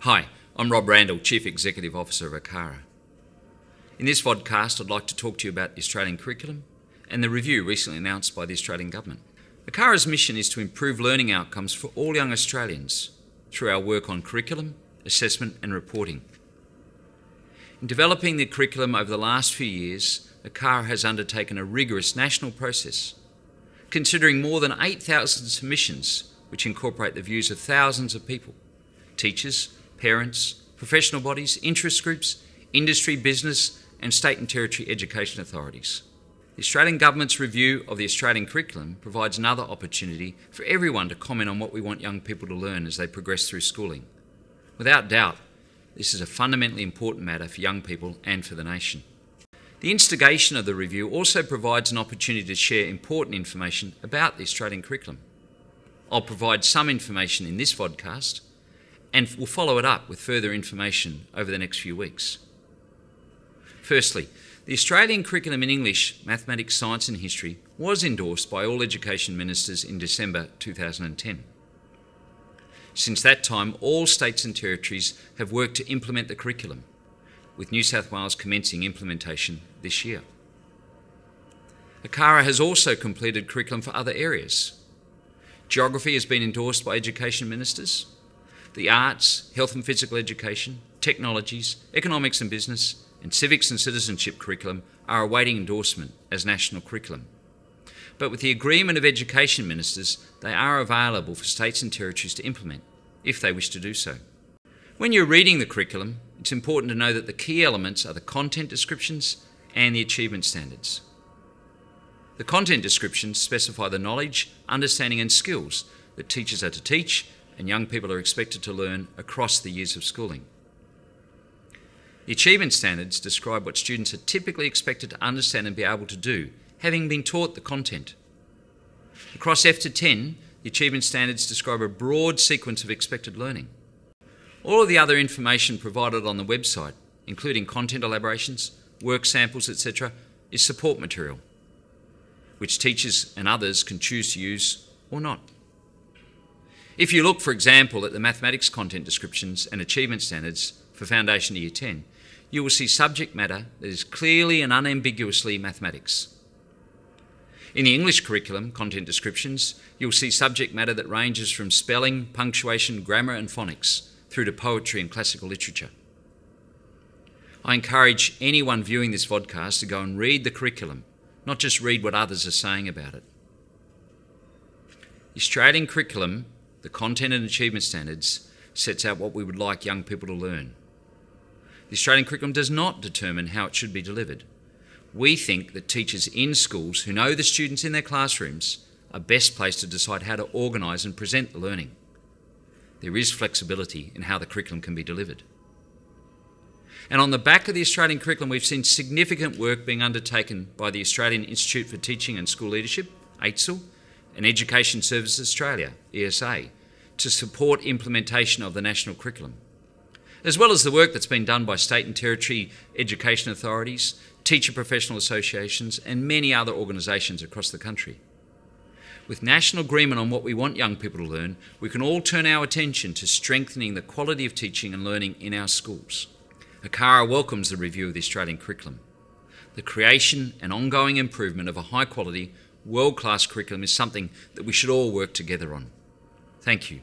Hi, I'm Rob Randall, Chief Executive Officer of ACARA. In this vodcast, I'd like to talk to you about the Australian curriculum and the review recently announced by the Australian Government. ACARA's mission is to improve learning outcomes for all young Australians through our work on curriculum, assessment, and reporting. In developing the curriculum over the last few years, ACARA has undertaken a rigorous national process, considering more than 8,000 submissions which incorporate the views of thousands of people teachers, parents, professional bodies, interest groups, industry, business, and state and territory education authorities. The Australian Government's review of the Australian curriculum provides another opportunity for everyone to comment on what we want young people to learn as they progress through schooling. Without doubt, this is a fundamentally important matter for young people and for the nation. The instigation of the review also provides an opportunity to share important information about the Australian curriculum. I'll provide some information in this vodcast and we'll follow it up with further information over the next few weeks. Firstly, the Australian curriculum in English, mathematics, science and history was endorsed by all education ministers in December 2010. Since that time, all states and territories have worked to implement the curriculum, with New South Wales commencing implementation this year. ACARA has also completed curriculum for other areas. Geography has been endorsed by education ministers. The arts, health and physical education, technologies, economics and business, and civics and citizenship curriculum are awaiting endorsement as national curriculum. But with the agreement of education ministers, they are available for states and territories to implement if they wish to do so. When you're reading the curriculum, it's important to know that the key elements are the content descriptions and the achievement standards. The content descriptions specify the knowledge, understanding, and skills that teachers are to teach and young people are expected to learn across the years of schooling. The achievement standards describe what students are typically expected to understand and be able to do, having been taught the content. Across F to 10, the achievement standards describe a broad sequence of expected learning. All of the other information provided on the website, including content elaborations, work samples, etc., is support material, which teachers and others can choose to use or not. If you look, for example, at the mathematics content descriptions and achievement standards for Foundation Year 10, you will see subject matter that is clearly and unambiguously mathematics. In the English curriculum content descriptions, you'll see subject matter that ranges from spelling, punctuation, grammar, and phonics through to poetry and classical literature. I encourage anyone viewing this vodcast to go and read the curriculum, not just read what others are saying about it. The Australian curriculum, the content and achievement standards, sets out what we would like young people to learn. The Australian curriculum does not determine how it should be delivered. We think that teachers in schools who know the students in their classrooms are best placed to decide how to organise and present the learning. There is flexibility in how the curriculum can be delivered. And on the back of the Australian curriculum, we've seen significant work being undertaken by the Australian Institute for Teaching and School Leadership, AITSL, and Education Services Australia, ESA, to support implementation of the national curriculum as well as the work that's been done by state and territory education authorities, teacher professional associations, and many other organisations across the country. With national agreement on what we want young people to learn, we can all turn our attention to strengthening the quality of teaching and learning in our schools. ACARA welcomes the review of the Australian curriculum. The creation and ongoing improvement of a high quality, world class curriculum is something that we should all work together on. Thank you.